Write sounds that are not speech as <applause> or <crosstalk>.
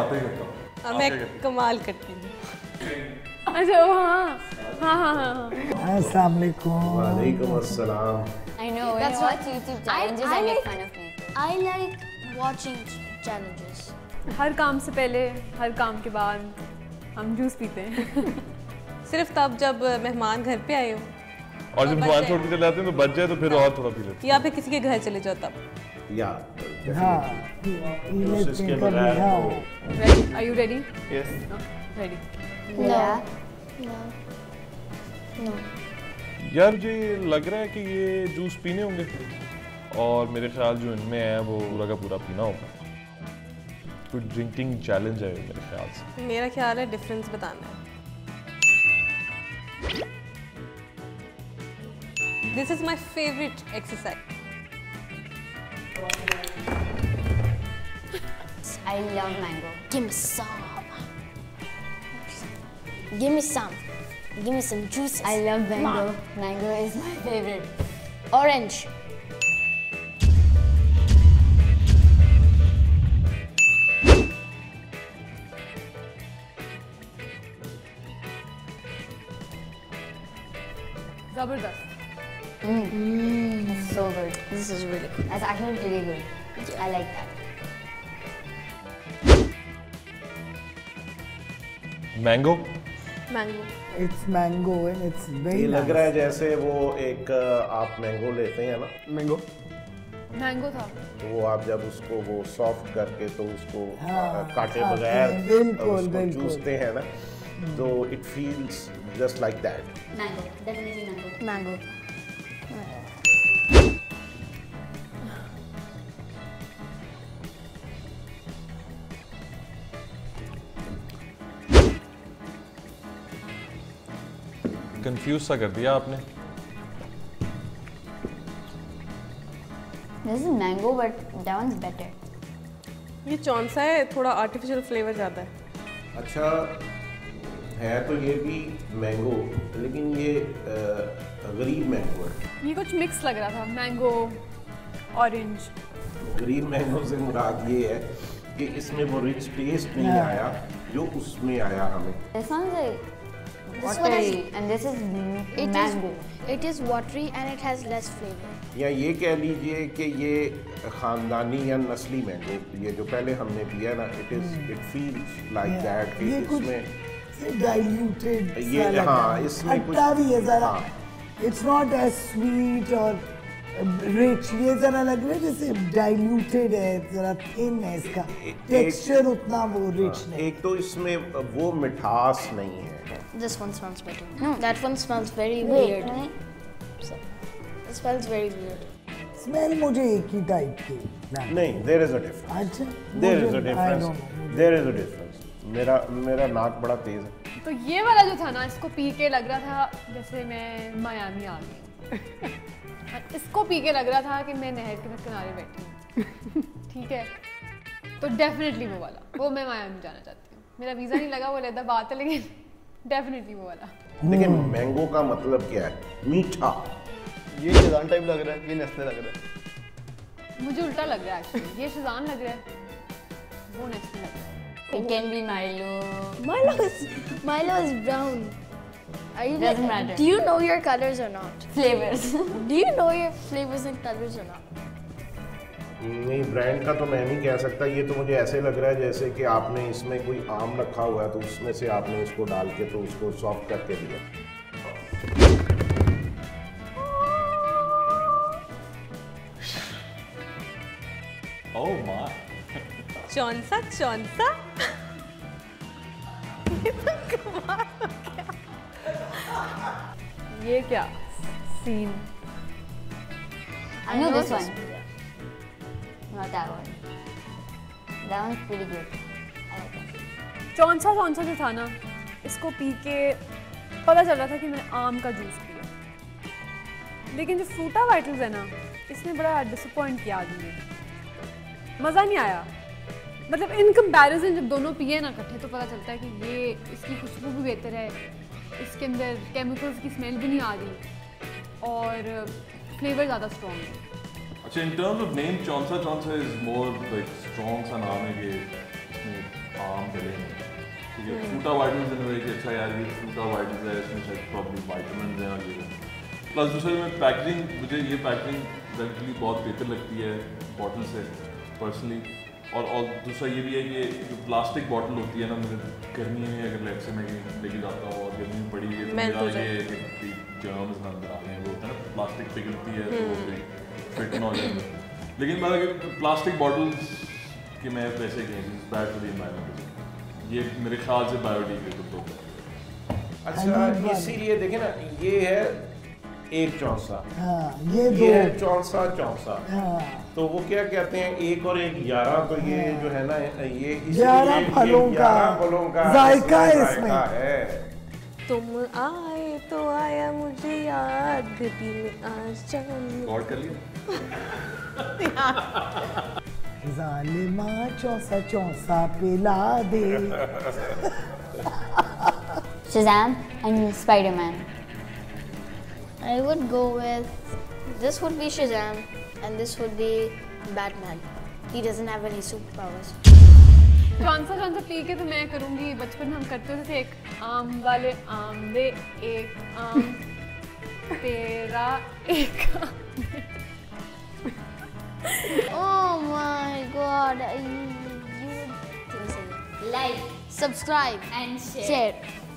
बातें करता हूँ। हाँ, मैं कमाल करती हूँ। अच्छा हाँ हाँ हाँ हाँ अस्सलाम वालेकुम। वालेकुम अस्सलाम। I know. That's what- YouTube challenges, I, I make fun of people. I like watching challenges. हर काम से पहले हर काम के बाद हम जूस पीते हैं। सिर्फ़ तब जब मेहमान घर पे आए हो। और जब बच छोड़ के चले जाते हैं तो बच जाए तो फिर और थोड़ा पी लेते या फिर किसी के घर चले जाओ तब। या हाँ बगैर No. No. यार मुझे लग रहा है कि ये जूस पीने होंगे। और मेरे ख्याल जो इनमें है वो पूरा का पूरा पीना होगा। कोई ड्रिंकिंग चैलेंज है मेरे ख्याल से। मेरा ख्याल है डिफरेंस बताना है। This is my favourite exercise I love mango. Give me some. Give me some. Give me some juices. I love mango. Mango is my favorite. Orange. ज़बरदस्त It's so good. This is really good. That's actually really good. I like that. Mango mango it's mango and it's very लग रहा है जैसे वो एक आप mango लेते हैं ना? मैंगो मैंगो था। तो वो आप जब उसको वो सॉफ्ट करके तो उसको हाँ, काटे खाते बगैर उसको चूसते हैं ना? तो it feels just like that Mango. Definitely confuse सा कर दिया आपने। This is mango, but that one's better. ये कौन सा है थोड़ा आर्टिफिशियल फ्लेवर ज़्यादा है। अच्छा है तो ये भी मैंगो लेकिन ये गरीब मैंगो है। ये कुछ मिक्स लग रहा था मैंगो ऑरेंज गरीब मैंगो से मुराद ये है कि इसमें वो रिच टेस्ट नहीं। आया जो उसमें आया हमें। This is m- It is. It is watery and it has less flavor. या ये कह लीजिए कि ये खानदानी या नस्ली मैंगो ये जो पहले हमने पिया ना it is it feels like that कि इसमें डाइल्यूटेड ये- हाँ, इसमें कुछ- भी है जरा। हाँ। इट्स नॉट एज स्वीट और रिच ये जरा लग रहा है जैसे डाइल्यूटेड है जरा थिन है इसका। टेक्सचर उतना वो रिच नहीं। एक तो इसमें वो मिठास नहीं है। This one smells better. No. That one smells very Wait, weird. can I- It smells very weird. Smell मुझे एक ही टाइप की नहीं देर इज़ अ डिफरेंस अच्छा देर इज़ अ मुझे- I difference don't know. There is a difference मेरा मेरा नाक बड़ा तेज है तो ये वाला जो था ना इसको पी के लग रहा था जैसे मैं मायामी आ गई हूँ। <laughs> इसको पी के लग रहा था कि मैं नहर के किनारे बैठी हूँ <laughs> ठीक है तो डेफिनेटली वो वाला वो मैं मायामी जाना चाहती हूँ मेरा वीज़ा नहीं लगा वो लेता बात है लेकिन डेफिनेटली वो वाला। लेकिन मैंगो का मतलब क्या है? मीठा। ये शेजान टाइप लग रहा है ये नेस्ले लग रहा है। मुझे उल्टा लग रहा है एक्चुअली ये शेजान लग रहा है वो नेस्ले लग रहा है। It can be Milo Milo is Milo is brown I do do you know your colours or not flavours do you know your flavours and colours or not नहीं ब्रांड का तो मैं नहीं कह सकता। ये तो मुझे ऐसे लग रहा है जैसे कि आपने इसमें कोई आम रखा हुआ है तो उसमें से आपने इसको डाल के तो उसको सॉफ्ट करके दिया। ओह माय कौन सा कौन सा ये क्या? Scene I know this one. Not that one. That one's pretty good. I like that. Chaunsa Chaunsa जो था ना इसको पी के पता चल रहा था कि मैंने आम का जूस पिया लेकिन जो फ्रूटा वाइटल्स है ना इसने बड़ा डिसअपॉइंट किया आदमी मज़ा नहीं आया मतलब इन कंपैरिजन जब दोनों पिए ना इकट्ठे तो पता चलता है कि ये इसकी खुशबू भी बेहतर है इसके अंदर केमिकल्स की स्मेल भी नहीं आ रही और फ्लेवर ज़्यादा स्ट्रॉन्ग है अच्छा in terms of name Chaunsa Chaunsa is more like strong सा नाम है कि इसमें आम डले हैं ठीक है फ्रूटा वाइटल्स इन कि अच्छा यार ये फ्रूटा वाइटल्स है इसमें शायद प्रॉब्लम वाइटामिन हैं और ये प्लस दूसरे में पैकेजिंग मुझे ये पैकेजिंग एक्चुअली बहुत बेहतर लगती है बॉटल से पर्सनली और और दूसरा ये भी है कि जो प्लास्टिक बॉटल होती है ना मुझे गर्मी में अगर लेट से मैं लेके जाता हूँ और गर्मी में पड़ी है तो मेरा ये जर्म्स अंदर आते हैं वो होता है ना प्लास्टिक पिघलती है तो फिट ना हो जाए लेकिन मतलब प्लास्टिक बॉटल्स के मैं वैसे कहें बैड फॉर द एनवायरनमेंट ये मेरे ख्याल से बायोडिग्रेडेबल होता है। अच्छा इसीलिए देखे ना ये है एक चौसा। हाँ ये ये है चौसा चौसा। हाँ। तो वो क्या कहते हैं एक और एक ग्यारह तो ये जो है ना ये ग्यारह फलों का फलों का जायका है इसमें। है। तुम आए तो आया मुझे याद दिल में आज चाँद गौर कर लिया जालिमा चौसा चौसा पिला दे Shazam and Spider-Man. I would go with this would be Shazam and this would be Batman. He doesn't have any superpowers. कौन सा कौन सा पी के तो मैं करूँगी। बचपन हम करते थे एक आम वाले आम दे एक आम तेरा एक आम। Oh you like subscribe and would